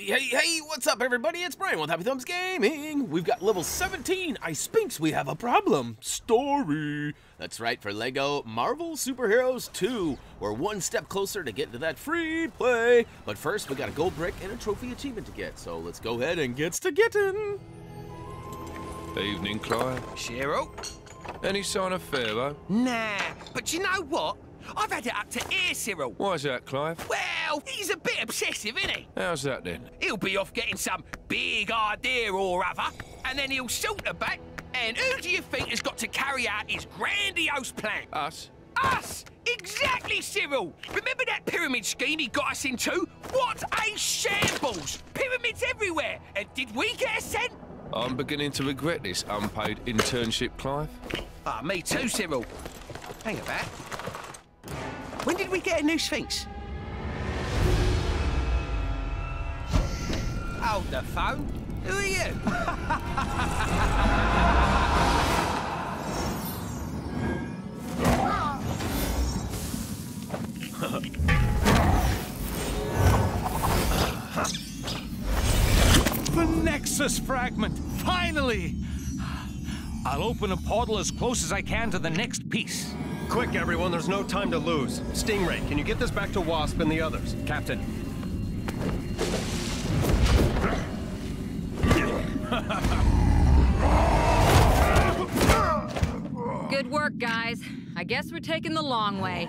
Hey, hey, hey, what's up, everybody? It's Brian with Happy Thumbs Gaming. We've got level 17. I Spinx, we have a problem. Story. That's right, for LEGO Marvel Superheroes 2. We're one step closer to getting to that free play. But first, we got a gold brick and a trophy achievement to get. So let's go ahead and get to getting. Evening, Clive. Cheryl? Any sign of Pharaoh? Nah, but you know what? I've had it up to ear, Cyril. Why's that, Clive? Well, he's a bit obsessive, isn't he? How's that then? He'll be off getting some big idea or other, and then he'll saunter back, and who do you think has got to carry out his grandiose plan? Us? Us! Exactly, Cyril! Remember that pyramid scheme he got us into? What a shambles! Pyramids everywhere! And did we get a cent? I'm beginning to regret this unpaid internship, Clive. Ah, me too, Cyril. Hang about. When did we get a new Sphinx? Hold the phone. Who are you? The Nexus fragment! Finally! I'll open a portal as close as I can to the next piece. Quick, everyone, there's no time to lose. Stingray, can you get this back to Wasp and the others? Captain. Good work, guys. I guess we're taking the long way.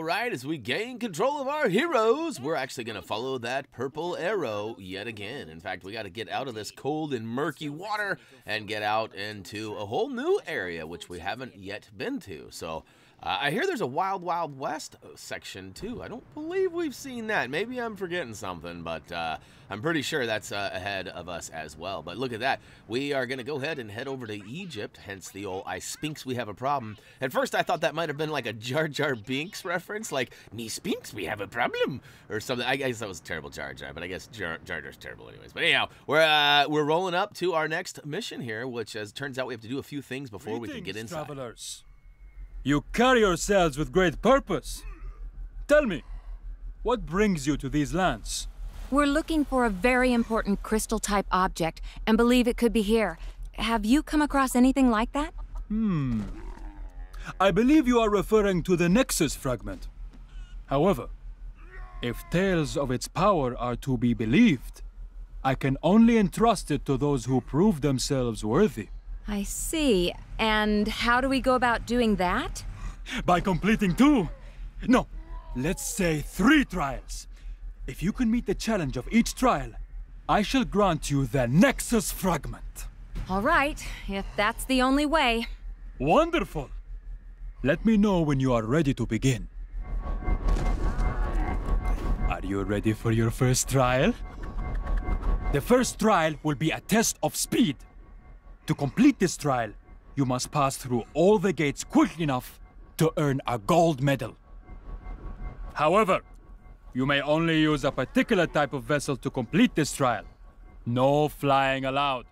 All right, as we gain control of our heroes, we're actually going to follow that purple arrow yet again. In fact, we got to get out of this cold and murky water and get out into a whole new area, which we haven't yet been to. So uh, I hear there's a Wild Wild West section too. I don't believe we've seen that. Maybe I'm forgetting something, but uh, I'm pretty sure that's uh, ahead of us as well. But look at that. We are going to go ahead and head over to Egypt, hence the old I Spinx, we have a problem. At first, I thought that might have been like a Jar Jar Binks reference, like, me Spinks, we have a problem, or something. I guess that was terrible Jar Jar, but I guess Jar, Jar Jar's terrible anyways. But anyhow, we're, uh, we're rolling up to our next mission here, which as turns out we have to do a few things before we can get Greetings, inside. travelers. You carry yourselves with great purpose. Tell me, what brings you to these lands? We're looking for a very important crystal type object and believe it could be here. Have you come across anything like that? Hmm. I believe you are referring to the Nexus fragment. However, if tales of its power are to be believed, I can only entrust it to those who prove themselves worthy. I see. And how do we go about doing that? By completing two, no, let's say three trials. If you can meet the challenge of each trial, I shall grant you the Nexus fragment. All right, if that's the only way. Wonderful! Let me know when you are ready to begin. Are you ready for your first trial? The first trial will be a test of speed. To complete this trial, you must pass through all the gates quickly enough to earn a gold medal. However, you may only use a particular type of vessel to complete this trial. No flying allowed.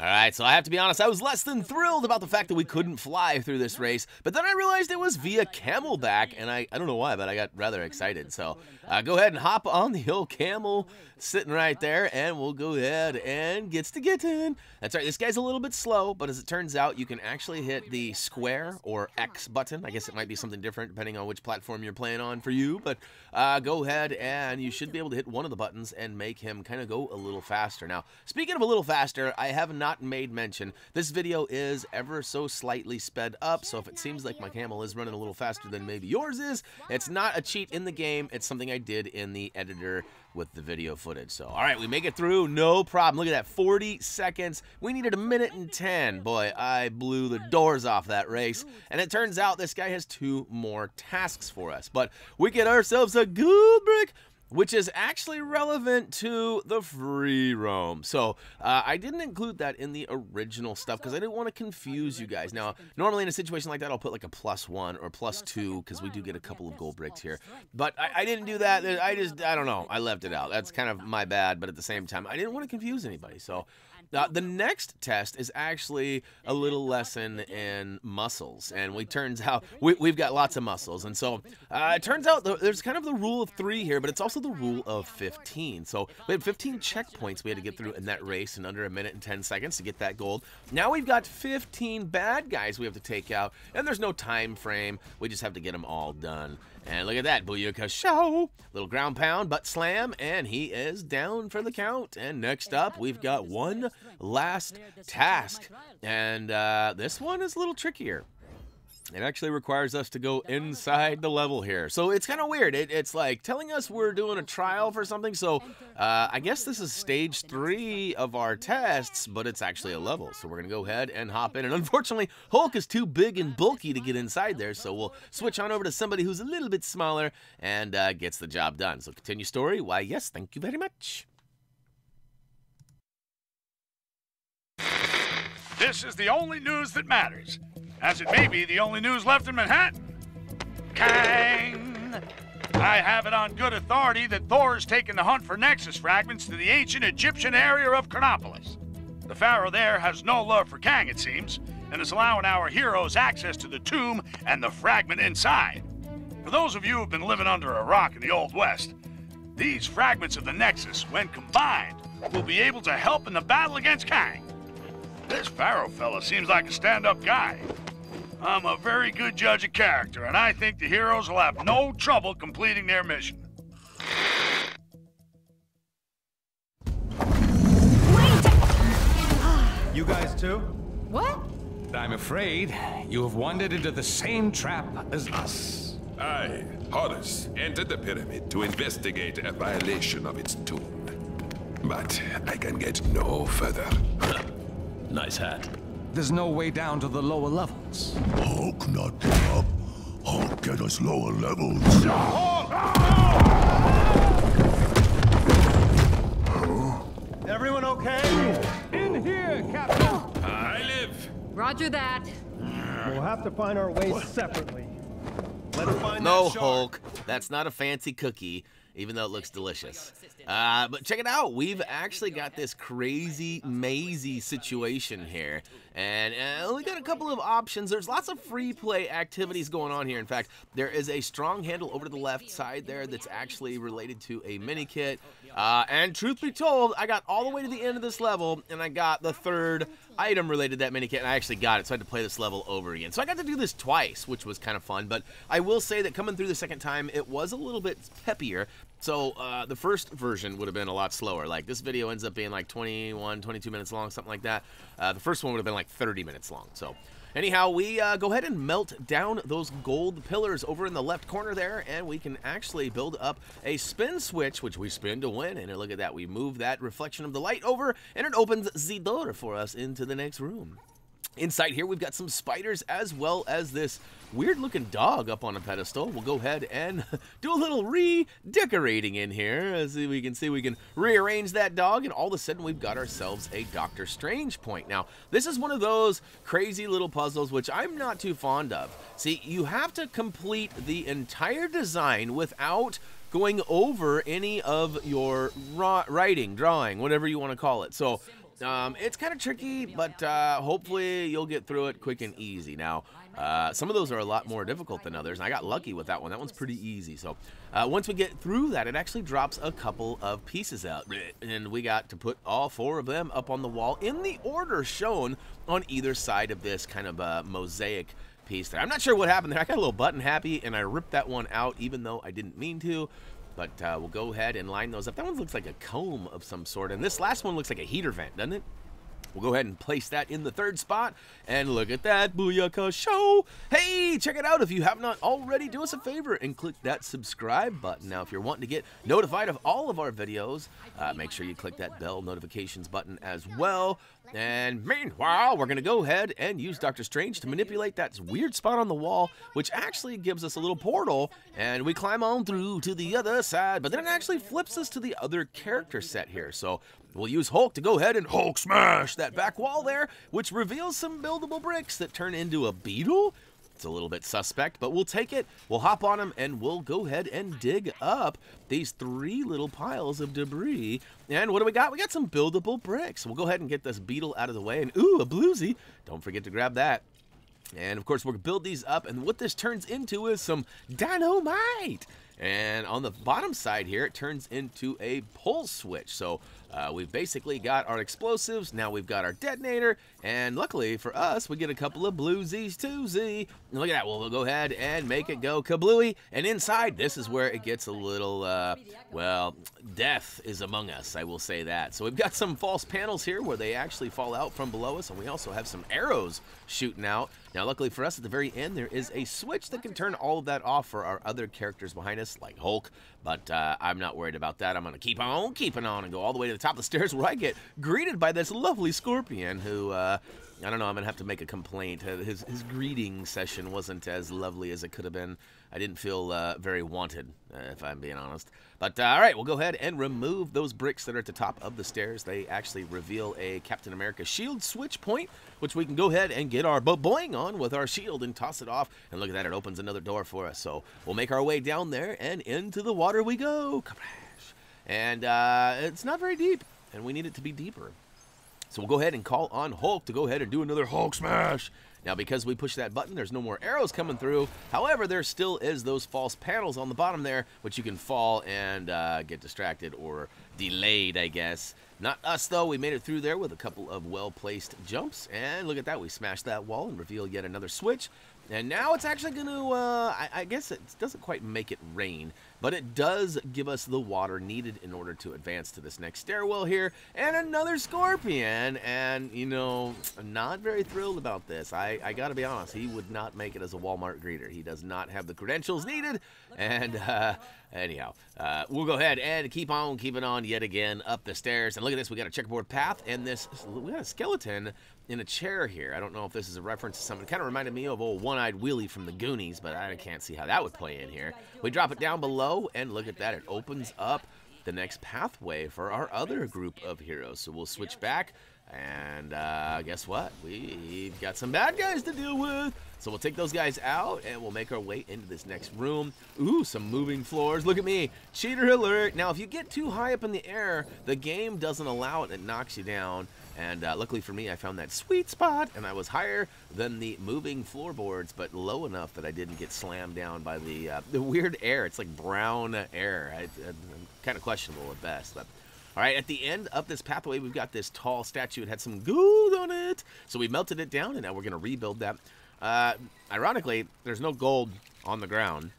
All right, so I have to be honest, I was less than thrilled about the fact that we couldn't fly through this race, but then I realized it was via camelback, and I, I don't know why, but I got rather excited. So uh, go ahead and hop on the old camel sitting right there, and we'll go ahead and gets to getting. That's right, this guy's a little bit slow, but as it turns out, you can actually hit the square or X button. I guess it might be something different depending on which platform you're playing on for you, but uh, go ahead and you should be able to hit one of the buttons and make him kind of go a little faster. Now, speaking of a little faster, I have not made mention. This video is ever so slightly sped up, so if it seems like my camel is running a little faster than maybe yours is, it's not a cheat in the game. It's something I did in the editor with the video footage. So, all right, we make it through, no problem. Look at that, 40 seconds. We needed a minute and 10. Boy, I blew the doors off that race. And it turns out this guy has two more tasks for us. But we get ourselves a gold brick which is actually relevant to the free roam. So uh, I didn't include that in the original stuff because I didn't want to confuse you guys. Now, normally in a situation like that, I'll put like a plus one or plus two because we do get a couple of gold bricks here. But I, I didn't do that. I just, I don't know. I left it out. That's kind of my bad. But at the same time, I didn't want to confuse anybody. So uh, the next test is actually a little lesson in muscles, and we turns out we, we've got lots of muscles, and so uh, it turns out there's kind of the rule of three here, but it's also the rule of 15. So we had 15 checkpoints we had to get through in that race in under a minute and 10 seconds to get that gold. Now we've got 15 bad guys we have to take out, and there's no time frame. We just have to get them all done. And look at that, Booyaka Show! Little ground pound, butt slam, and he is down for the count. And next up, we've got one last task. And uh, this one is a little trickier. It actually requires us to go inside the level here. So it's kind of weird. It, it's like telling us we're doing a trial for something. So uh, I guess this is stage three of our tests, but it's actually a level. So we're going to go ahead and hop in. And unfortunately, Hulk is too big and bulky to get inside there. So we'll switch on over to somebody who's a little bit smaller and uh, gets the job done. So continue story. Why, yes, thank you very much. This is the only news that matters, as it may be the only news left in Manhattan. Kang! I have it on good authority that Thor has taken the hunt for Nexus fragments to the ancient Egyptian area of Chronopolis. The Pharaoh there has no love for Kang, it seems, and is allowing our heroes access to the tomb and the fragment inside. For those of you who've been living under a rock in the Old West, these fragments of the Nexus, when combined, will be able to help in the battle against Kang. This Pharaoh fella seems like a stand-up guy. I'm a very good judge of character, and I think the heroes will have no trouble completing their mission. You guys too? What? I'm afraid you have wandered into the same trap as us. I, Horus, entered the pyramid to investigate a violation of its tomb. But I can get no further. Nice hat. There's no way down to the lower levels. Hulk not get up. Hulk get us lower levels. Everyone okay? In here, Captain! I live. Roger that. We'll have to find our ways separately. Let's find No, that. Hulk. That's not a fancy cookie, even though it looks delicious. Uh, but check it out. We've actually got this crazy, mazy situation here. And uh, we got a couple of options. There's lots of free play activities going on here. In fact, there is a strong handle over to the left side there that's actually related to a mini kit. Uh, and truth be told, I got all the way to the end of this level, and I got the third item related that mini kit, and I actually got it, so I had to play this level over again. So I got to do this twice, which was kind of fun, but I will say that coming through the second time, it was a little bit peppier. So uh, the first version would have been a lot slower. Like this video ends up being like 21, 22 minutes long, something like that. Uh, the first one would have been like 30 minutes long. So anyhow, we uh, go ahead and melt down those gold pillars over in the left corner there, and we can actually build up a spin switch, which we spin to win. And look at that, we move that reflection of the light over, and it opens the door for us into the next room. Inside here, we've got some spiders as well as this weird looking dog up on a pedestal. We'll go ahead and do a little redecorating in here. Uh, As we can see, we can rearrange that dog, and all of a sudden, we've got ourselves a Doctor Strange point. Now, this is one of those crazy little puzzles which I'm not too fond of. See, you have to complete the entire design without going over any of your writing, drawing, whatever you want to call it. So, um, it's kind of tricky, but uh, hopefully you'll get through it quick and easy. Now, uh, some of those are a lot more difficult than others, and I got lucky with that one. That one's pretty easy. So, uh, once we get through that, it actually drops a couple of pieces out, and we got to put all four of them up on the wall in the order shown on either side of this kind of uh, mosaic piece there. I'm not sure what happened there. I got a little button happy, and I ripped that one out, even though I didn't mean to. But uh, we'll go ahead and line those up. That one looks like a comb of some sort, and this last one looks like a heater vent, doesn't it? We'll go ahead and place that in the third spot. And look at that, Booyaka Show! Hey, check it out. If you have not already, do us a favor and click that subscribe button. Now, if you're wanting to get notified of all of our videos, uh, make sure you click that bell notifications button as well. And meanwhile, we're going to go ahead and use Doctor Strange to manipulate that weird spot on the wall, which actually gives us a little portal, and we climb on through to the other side, but then it actually flips us to the other character set here. So we'll use Hulk to go ahead and Hulk smash that back wall there, which reveals some buildable bricks that turn into a beetle. It's a little bit suspect, but we'll take it. We'll hop on them, and we'll go ahead and dig up these three little piles of debris. And what do we got? We got some buildable bricks. We'll go ahead and get this beetle out of the way. And ooh, a bluesy. Don't forget to grab that. And of course, we'll build these up, and what this turns into is some dynamite. And on the bottom side here, it turns into a pull switch. So uh, we've basically got our explosives, now we've got our detonator, and luckily for us, we get a couple of bluesies too, Z. Look at that, well, we'll go ahead and make it go kablooey. And inside, this is where it gets a little, uh, well, death is among us, I will say that. So we've got some false panels here where they actually fall out from below us, and we also have some arrows shooting out. Now, luckily for us, at the very end, there is a switch that can turn all of that off for our other characters behind us, like Hulk. But uh, I'm not worried about that. I'm going to keep on keeping on and go all the way to the top of the stairs where I get greeted by this lovely scorpion who, uh, I don't know, I'm to have to make a complaint. Uh, his, his greeting session wasn't as lovely as it could have been. I didn't feel uh, very wanted, uh, if I'm being honest. But uh, all right, we'll go ahead and remove those bricks that are at the top of the stairs. They actually reveal a Captain America shield switch point, which we can go ahead and get our boing on with our shield and toss it off. And look at that, it opens another door for us. So we'll make our way down there and into the water we go. And uh, it's not very deep, and we need it to be deeper. So we'll go ahead and call on Hulk to go ahead and do another Hulk smash. Now, because we push that button, there's no more arrows coming through. However, there still is those false panels on the bottom there, which you can fall and uh, get distracted or delayed, I guess. Not us, though. We made it through there with a couple of well-placed jumps. And look at that. We smashed that wall and reveal yet another switch. And now it's actually going to, uh, I, I, guess it doesn't quite make it rain, but it does give us the water needed in order to advance to this next stairwell here. And another scorpion. And, you know, I'm not very thrilled about this. I, I got to be honest, he would not make it as a Walmart greeter. He does not have the credentials needed. And, uh, anyhow, uh, we'll go ahead and keep on keeping on yet again up the stairs. And look at this, we got a checkerboard path and this, we got a skeleton in a chair here. I don't know if this is a reference to something. It kind of reminded me of old One-Eyed Willie from the Goonies, but I can't see how that would play in here. We drop it down below, and look at that. It opens up the next pathway for our other group of heroes. So we'll switch back, and uh, guess what? We've got some bad guys to deal with. So we'll take those guys out, and we'll make our way into this next room. Ooh, some moving floors. Look at me. Cheater alert. Now, if you get too high up in the air, the game doesn't allow it. It knocks you down. And uh, luckily for me, I found that sweet spot, and I was higher than the moving floorboards, but low enough that I didn't get slammed down by the uh, the weird air. It's like brown air. I, I, kind of questionable at best. But all right, at the end of this pathway, we've got this tall statue. It had some gold on it, so we melted it down, and now we're gonna rebuild that. Uh, ironically, there's no gold on the ground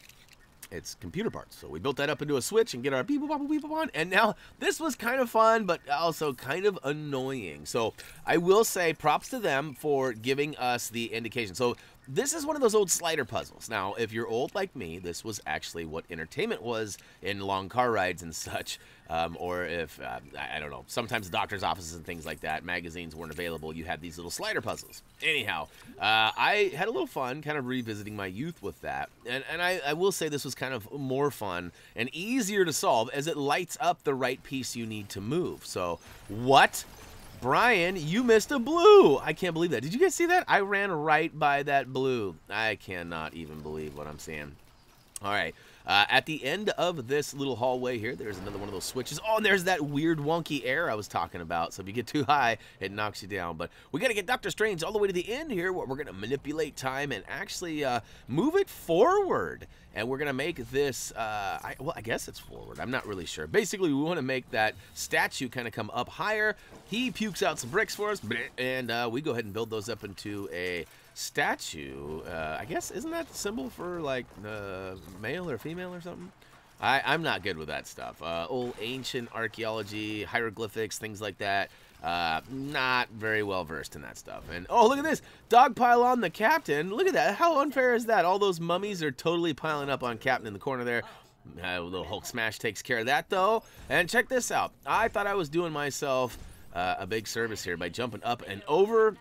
it's computer parts. So we built that up into a switch and get our beep boop beep on. And now this was kind of fun, but also kind of annoying. So I will say props to them for giving us the indication. So this is one of those old slider puzzles. Now, if you're old like me, this was actually what entertainment was in long car rides and such. Um, or if, uh, I don't know, sometimes doctor's offices and things like that, magazines weren't available, you had these little slider puzzles. Anyhow, uh, I had a little fun kind of revisiting my youth with that. And, and I, I will say this was kind of more fun and easier to solve as it lights up the right piece you need to move. So, what Brian, you missed a blue. I can't believe that. Did you guys see that? I ran right by that blue. I cannot even believe what I'm seeing. All right. Uh, at the end of this little hallway here, there's another one of those switches. Oh, and there's that weird wonky air I was talking about. So if you get too high, it knocks you down. But we got to get Doctor Strange all the way to the end here where we're going to manipulate time and actually uh, move it forward. And we're going to make this, uh, I, well, I guess it's forward. I'm not really sure. Basically, we want to make that statue kind of come up higher. He pukes out some bricks for us, and uh, we go ahead and build those up into a statue. Uh, I guess isn't that the symbol for like uh, male or female or something? I, I'm not good with that stuff. Uh, old ancient archaeology, hieroglyphics, things like that. Uh, not very well versed in that stuff. And oh, look at this dog pile on the captain. Look at that. How unfair is that? All those mummies are totally piling up on captain in the corner there. Uh, little Hulk smash takes care of that though. And check this out. I thought I was doing myself uh, a big service here by jumping up and over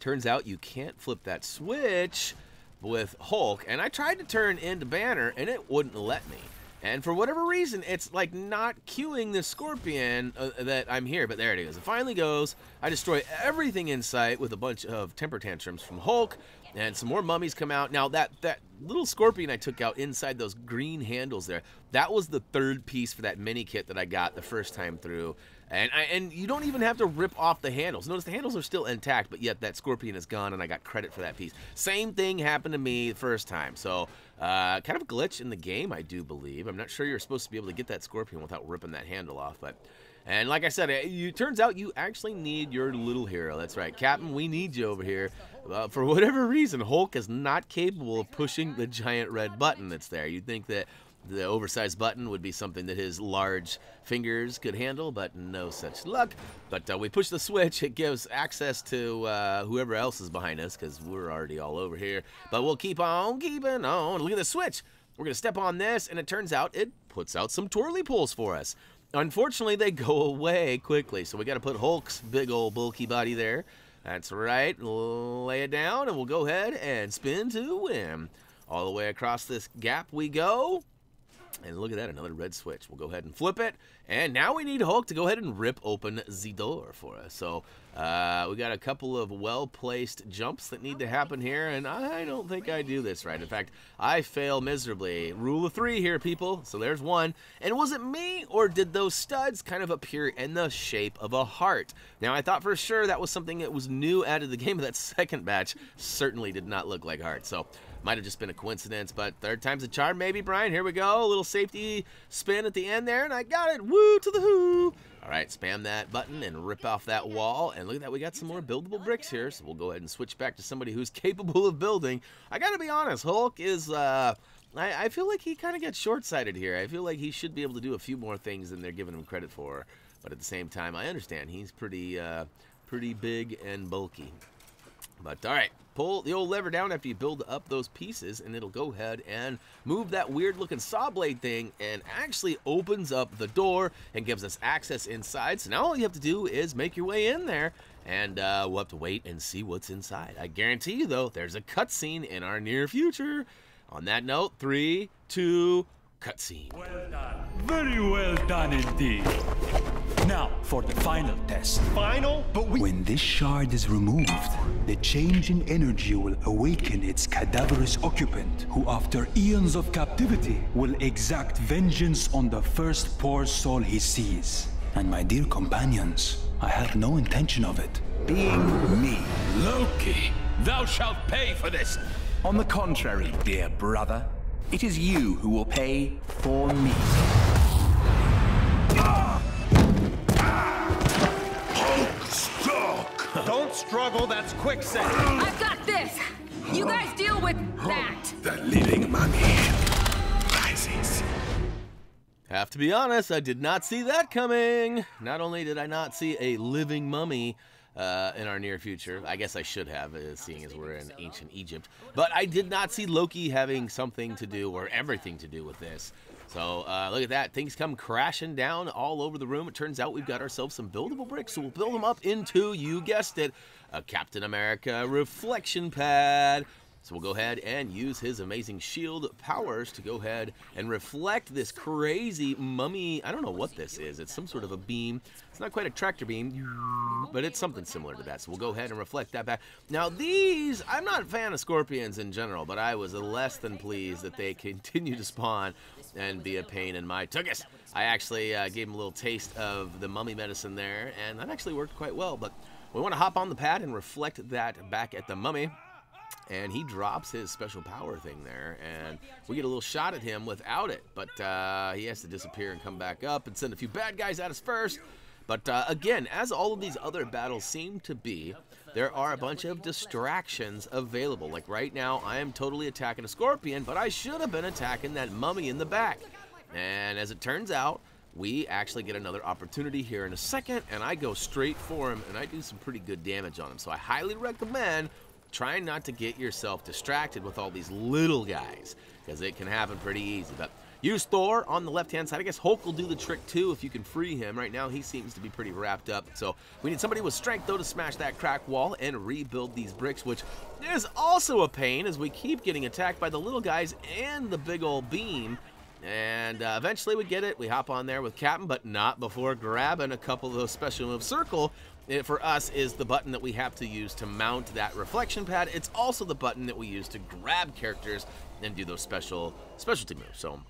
Turns out you can't flip that switch with Hulk, and I tried to turn into Banner, and it wouldn't let me. And for whatever reason, it's like not queuing the Scorpion uh, that I'm here, but there it is. It finally goes. I destroy everything in sight with a bunch of temper tantrums from Hulk, and some more mummies come out. Now that that little scorpion I took out inside those green handles there, that was the third piece for that mini kit that I got the first time through. And I, and you don't even have to rip off the handles. Notice the handles are still intact, but yet that scorpion is gone, and I got credit for that piece. Same thing happened to me the first time. So uh, kind of a glitch in the game, I do believe. I'm not sure you're supposed to be able to get that scorpion without ripping that handle off, but. And like I said, it, it turns out you actually need your little hero. That's right, Captain. We need you over here. Uh, for whatever reason, Hulk is not capable of pushing the giant red button that's there. You'd think that the oversized button would be something that his large fingers could handle, but no such luck. But uh, we push the switch, it gives access to uh, whoever else is behind us, because we're already all over here. But we'll keep on keeping on. Look at the switch. We're going to step on this, and it turns out it puts out some twirly pulls for us. Unfortunately, they go away quickly, so we got to put Hulk's big old bulky body there. That's right, lay it down, and we'll go ahead and spin to win. All the way across this gap we go. And look at that, another red switch. We'll go ahead and flip it. And now we need Hulk to go ahead and rip open the door for us. So uh, we got a couple of well-placed jumps that need to happen here, and I don't think I do this right. In fact, I fail miserably. Rule of three here, people. So there's one. And was it me, or did those studs kind of appear in the shape of a heart? Now, I thought for sure that was something that was new added to the game, but that second batch certainly did not look like hearts. So might have just been a coincidence, but third time's a charm, maybe, Brian. Here we go. A little safety spin at the end there, and I got it. Woo to the who. All right, spam that button and rip off that wall. And look at that, we got some more buildable bricks here. So we'll go ahead and switch back to somebody who's capable of building. I got to be honest, Hulk is... Uh, I, I feel like he kind of gets short-sighted here. I feel like he should be able to do a few more things than they're giving him credit for. But at the same time, I understand he's pretty, uh, pretty big and bulky. But all right, pull the old lever down after you build up those pieces and it'll go ahead and move that weird looking saw blade thing and actually opens up the door and gives us access inside. So now all you have to do is make your way in there and uh, we'll have to wait and see what's inside. I guarantee you though, there's a cutscene in our near future. On that note, three, two, cutscene. Well done. Very well done indeed. Now, for the final test. Final? But we. When this shard is removed, the change in energy will awaken its cadaverous occupant, who, after eons of captivity, will exact vengeance on the first poor soul he sees. And my dear companions, I had no intention of it. Being me. Loki, thou shalt pay for this. On the contrary, dear brother, it is you who will pay for me. Struggle, that's quicksand. I've got this. You guys deal with that. The living mummy rises. Have to be honest, I did not see that coming. Not only did I not see a living mummy uh, in our near future, I guess I should have, uh, seeing as we're in ancient Egypt, but I did not see Loki having something to do or everything to do with this. So uh, look at that. Things come crashing down all over the room. It turns out we've got ourselves some buildable bricks, so we'll build them up into, you guessed it, a Captain America reflection pad. So we'll go ahead and use his amazing shield powers to go ahead and reflect this crazy mummy. I don't know what this is. It's some sort of a beam. It's not quite a tractor beam, but it's something similar to that. So we'll go ahead and reflect that back. Now these, I'm not a fan of scorpions in general, but I was less than pleased that they continue to spawn and be a pain in my tuchus. I actually uh, gave him a little taste of the mummy medicine there, and that actually worked quite well. But we want to hop on the pad and reflect that back at the mummy. And he drops his special power thing there and we get a little shot at him without it. But uh, he has to disappear and come back up and send a few bad guys at us first. But uh, again as all of these other battles seem to be there are a bunch of distractions available. Like right now I am totally attacking a scorpion but I should have been attacking that mummy in the back. And as it turns out we actually get another opportunity here in a second and I go straight for him and I do some pretty good damage on him so I highly recommend trying not to get yourself distracted with all these little guys because it can happen pretty easy. But use Thor on the left-hand side. I guess Hulk will do the trick too if you can free him. Right now he seems to be pretty wrapped up. So we need somebody with strength though to smash that crack wall and rebuild these bricks, which is also a pain as we keep getting attacked by the little guys and the big old beam. And uh, eventually we get it. We hop on there with Captain, but not before grabbing a couple of those special move circle it, for us is the button that we have to use to mount that reflection pad. It's also the button that we use to grab characters and do those special specialty moves. So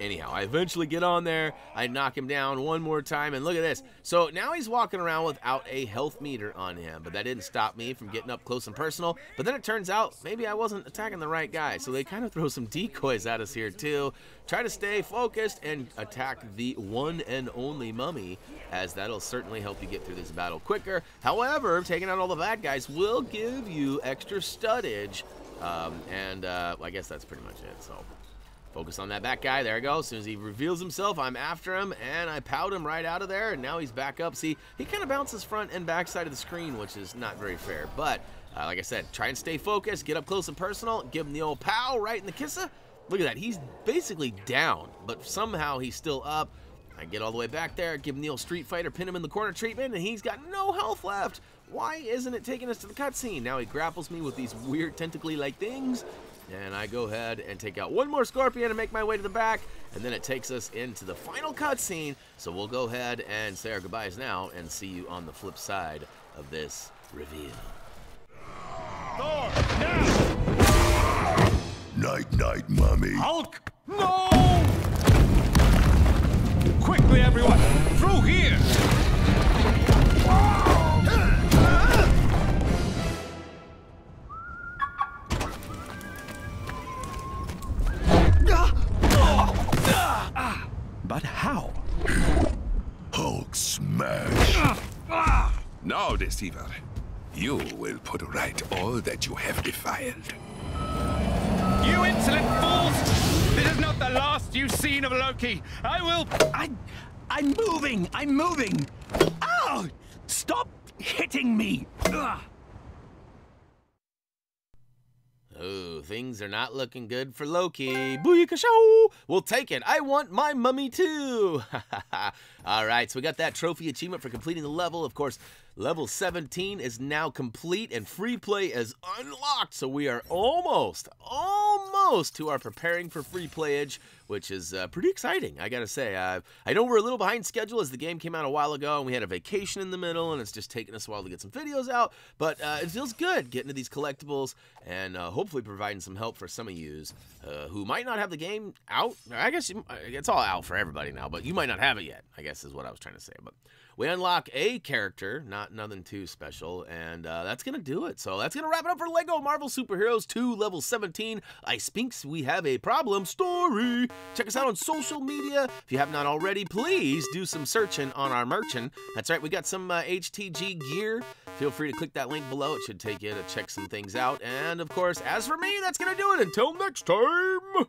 Anyhow, I eventually get on there. I knock him down one more time, and look at this. So now he's walking around without a health meter on him, but that didn't stop me from getting up close and personal. But then it turns out maybe I wasn't attacking the right guy, so they kind of throw some decoys at us here too. Try to stay focused and attack the one and only mummy, as that'll certainly help you get through this battle quicker. However, taking out all the bad guys will give you extra studdage, um, and uh, I guess that's pretty much it. So. Focus on that back guy. There we go. As soon as he reveals himself, I'm after him, and I pout him right out of there, and now he's back up. See, he kind of bounces front and back side of the screen, which is not very fair. But, uh, like I said, try and stay focused, get up close and personal, give him the old pow right in the kissa. Look at that. He's basically down, but somehow he's still up. I get all the way back there, give old Street Fighter, pin him in the corner treatment, and he's got no health left. Why isn't it taking us to the cutscene? Now he grapples me with these weird tentacly-like things, and I go ahead and take out one more Scorpion and make my way to the back. And then it takes us into the final cutscene. So we'll go ahead and say our goodbyes now and see you on the flip side of this reveal. Thor, now! Night, night, mummy. Hulk! No! Quickly, everyone! Through here! Deceiver, you will put right all that you have defiled. You insolent fools! This is not the last you've seen of Loki. I will. I. I'm moving! I'm moving! Ow! Stop hitting me! Ugh. Oh, things are not looking good for Loki. Booyaka show! We'll take it. I want my mummy too. All right, so we got that trophy achievement for completing the level. Of course, level 17 is now complete and free play is unlocked. So we are almost, almost to our preparing for free playage, which is uh, pretty exciting. I gotta say, uh, I know we're a little behind schedule as the game came out a while ago and we had a vacation in the middle, and it's just taken us a while to get some videos out. But uh, it feels good getting to these collectibles and uh, hopefully providing some help for some of yous uh, who might not have the game out. I guess you, it's all out for everybody now, but you might not have it yet. I guess is what I was trying to say. But we unlock a character, not nothing too special, and uh, that's gonna do it. So that's gonna wrap it up for Lego Marvel Superheroes 2 Level 17. I Spinx, we have a problem story. Check us out on social media. If you have not already, please do some searching on our merchant. That's right, we got some uh, HTG gear. Feel free to click that link below. It should take you to check some things out. And of course, as for me, that's gonna do it. Until next time.